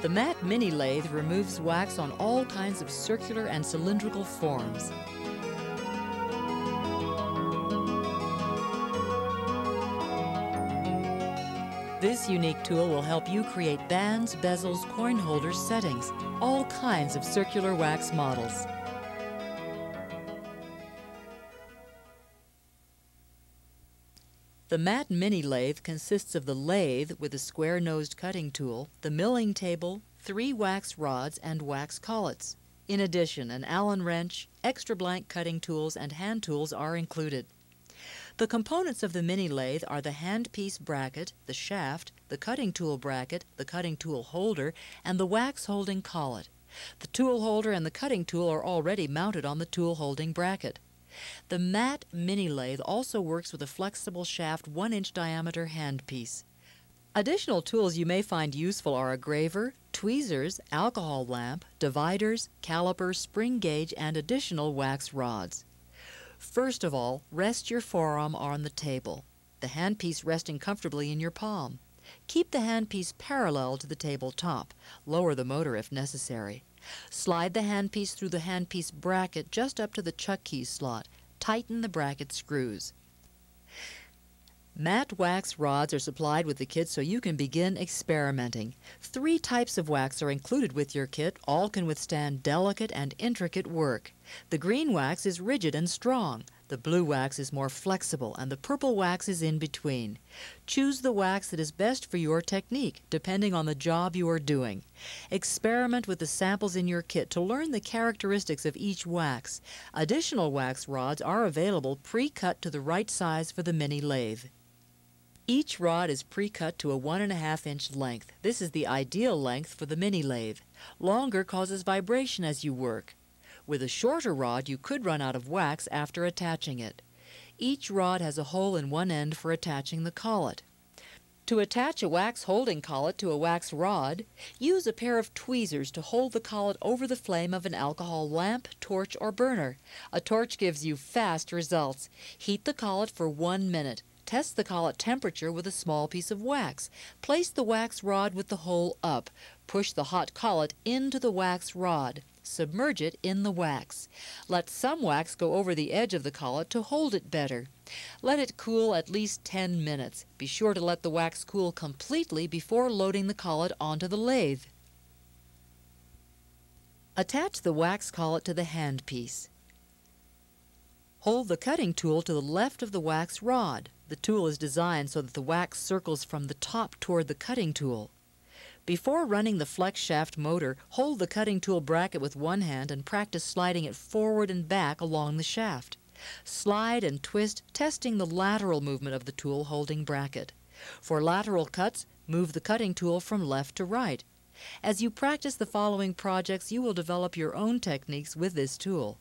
The Matt Mini Lathe removes wax on all kinds of circular and cylindrical forms. This unique tool will help you create bands, bezels, coin holders, settings, all kinds of circular wax models. The Matt Mini Lathe consists of the lathe with a square-nosed cutting tool, the milling table, three wax rods, and wax collets. In addition, an Allen wrench, extra blank cutting tools, and hand tools are included. The components of the mini lathe are the handpiece bracket, the shaft, the cutting tool bracket, the cutting tool holder, and the wax holding collet. The tool holder and the cutting tool are already mounted on the tool holding bracket. The Matt Mini Lathe also works with a flexible shaft 1 inch diameter handpiece. Additional tools you may find useful are a graver, tweezers, alcohol lamp, dividers, caliper, spring gauge, and additional wax rods. First of all, rest your forearm on the table, the handpiece resting comfortably in your palm. Keep the handpiece parallel to the table top. Lower the motor if necessary. Slide the handpiece through the handpiece bracket just up to the chuck key slot. Tighten the bracket screws. Matt wax rods are supplied with the kit so you can begin experimenting. Three types of wax are included with your kit. All can withstand delicate and intricate work. The green wax is rigid and strong. The blue wax is more flexible and the purple wax is in between. Choose the wax that is best for your technique, depending on the job you are doing. Experiment with the samples in your kit to learn the characteristics of each wax. Additional wax rods are available pre-cut to the right size for the mini lathe. Each rod is pre-cut to a one and a half inch length. This is the ideal length for the mini lathe. Longer causes vibration as you work. With a shorter rod, you could run out of wax after attaching it. Each rod has a hole in one end for attaching the collet. To attach a wax holding collet to a wax rod, use a pair of tweezers to hold the collet over the flame of an alcohol lamp, torch, or burner. A torch gives you fast results. Heat the collet for one minute. Test the collet temperature with a small piece of wax. Place the wax rod with the hole up. Push the hot collet into the wax rod. Submerge it in the wax. Let some wax go over the edge of the collet to hold it better. Let it cool at least 10 minutes. Be sure to let the wax cool completely before loading the collet onto the lathe. Attach the wax collet to the handpiece. Hold the cutting tool to the left of the wax rod. The tool is designed so that the wax circles from the top toward the cutting tool. Before running the flex shaft motor, hold the cutting tool bracket with one hand and practice sliding it forward and back along the shaft. Slide and twist, testing the lateral movement of the tool holding bracket. For lateral cuts, move the cutting tool from left to right. As you practice the following projects, you will develop your own techniques with this tool.